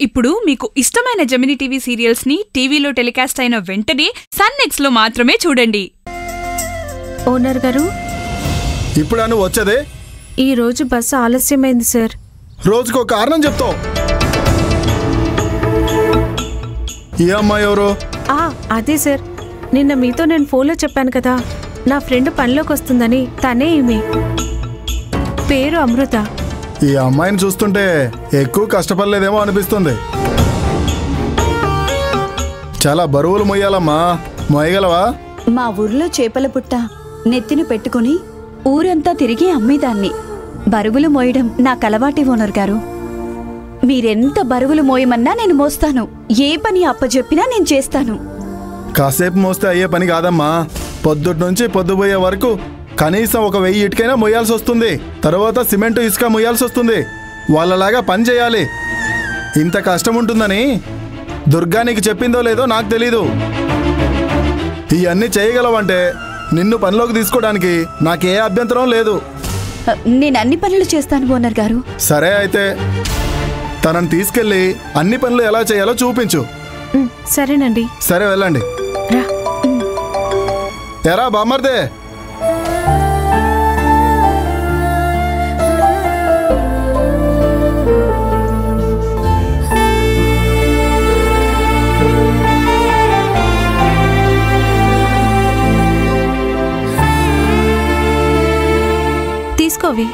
ఇప్పుడు మీకు ఇష్టమైన జమిని టీవీ సీరియల్స్ని టీవీలో టెలికాస్ట్ అయిన వెంటనే సన్ నెక్స్ట్లో మాత్రమే చూడండి. ఓనర్ గారు? ఇప్పుడు వచ్చేదే? ఈ రోజు బస్సు ఆలస్యమైంది సార్. రోజుకో కారణం చెప్తావు ఈ అమ్మాయి ఎవరు? ఆ అదే సార్. నిన్న మీతో నేను ఫోన్లో చెప్పాను కదా. నా ఫ్రెండ్ పనిలోకి వస్తుందని తనే ఈమె. పేరు అమృత. ఈ అమ్మాయిని చూస్తుంటే ఎక్కువ కష్టపడలేదేమో అనిపిస్తుంది. చాలా బరువులు మొయ్యాలమ్మా. మొయ్యగలవా? మా ఊర్లో చేపల పుట్ట నెత్తిన పెట్టుకుని ఊరంతా తిరిగి అమ్మేదాన్ని. బరువులు మోయడం నాకు అలవాటి ఓనర్ గారు. మీరెంత బరువులు మోయమన్నా నేను మోస్తాను. ఏ పని అప్పచెప్పినా నేను చేస్తాను. కాసేపు మోస్తే అయ్యే పని కాదమ్మా. పొద్దుటి నుంచి పొద్దుపోయే వరకు కనీసం ఒక వెయ్యి ఇటుకైనా మొయ్యాల్సి వస్తుంది. తర్వాత సిమెంట్ ఇసుక మొయ్యాల్సి వస్తుంది. వాళ్ళలాగా పని చేయాలి. ఇంత కష్టం ఉంటుందని దుర్గా నీకు చెప్పిందో లేదో నాకు తెలీదు. ఇవన్నీ చేయగలవంటే నిన్ను పనిలోకి తీసుకోవడానికి నాకే అభ్యంతరం లేదు. నేను అన్ని పనులు చేస్తాను ఓనర్ గారు. సరే అయితే తనని తీసుకెళ్ళి అన్ని పనులు ఎలా చేయాలో చూపించు. సరేనండి. సరే వెళ్ళండి. ఎరా బామ్మర్దే. Vescovi.